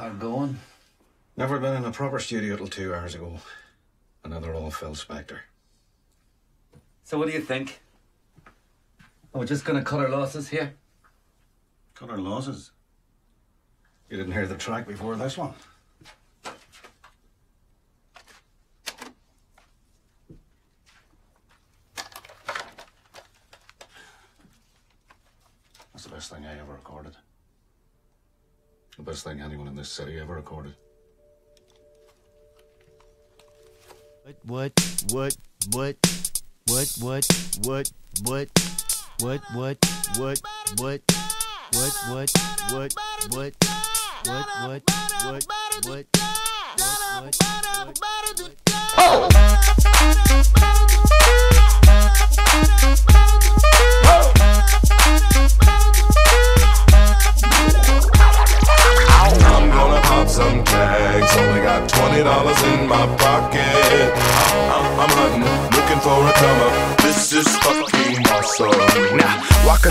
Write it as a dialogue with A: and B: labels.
A: are going.
B: Never been in a proper studio till two hours ago. Another all Phil Spector.
A: So what do you think? Oh, we're just gonna cut our losses here.
B: Cut our losses. You didn't hear the track before this one. That's the best thing I ever recorded. The best thing anyone in this city ever recorded.
C: What, what, what, what, what, what, what, what, what, what, what, what, what, what, what, what, what, what, what,
D: I'm got twenty dollars in my pocket. I'm, I'm hunting, looking for a come up. This is fucking awesome. Now, walk